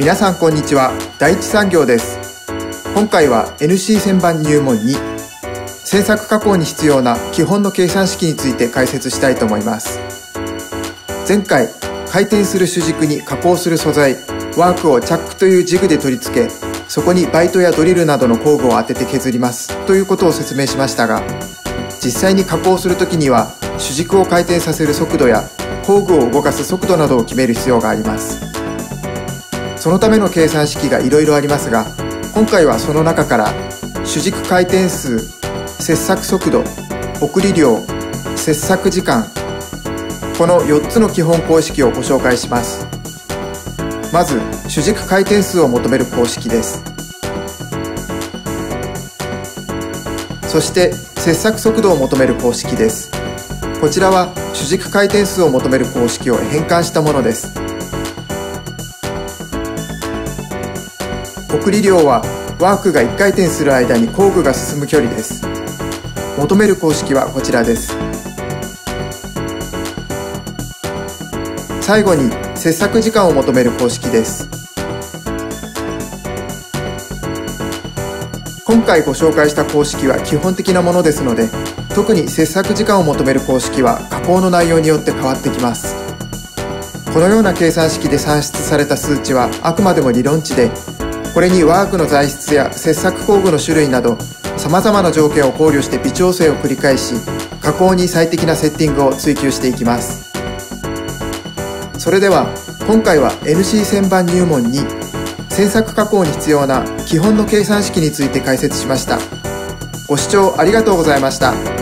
皆さんこんにちは。第一産業です。今回は NC 旋盤入門2制作加工に必要な基本の計算式について解説したいと思います。前回回転する主軸に加工する素材ワークをチャックというジグで取り付けそこにバイトやドリルなどの工具を当てて削りますということを説明しましたが実際に加工する時には主軸を回転させる速度や工具を動かす速度などを決める必要があります。そのための計算式がいろいろありますが今回はその中から主軸回転数切削速度送り量切削時間この4つの基本公式をご紹介します。まず主軸回転数を求める公式です。そして切削速度を求める公式です。こちらは主軸回転数を求める公式を変換したものです。送り量はワークが1回転する間に工具が進む距離です。求める公式はこちらです。最後に切削時間を求める公式です。今回ご紹介した公式は基本的なものですので特に切削時間を求める公式は加工の内容によって変わってきます。このような計算式で算出された数値はあくまでも理論値でこれにワークの材質や切削工具の種類など様々な条件を考慮して微調整を繰り返し加工に最適なセッティングを追求していきますそれでは今回は NC 旋盤入門に制作加工に必要な基本の計算式について解説しましたご視聴ありがとうございました。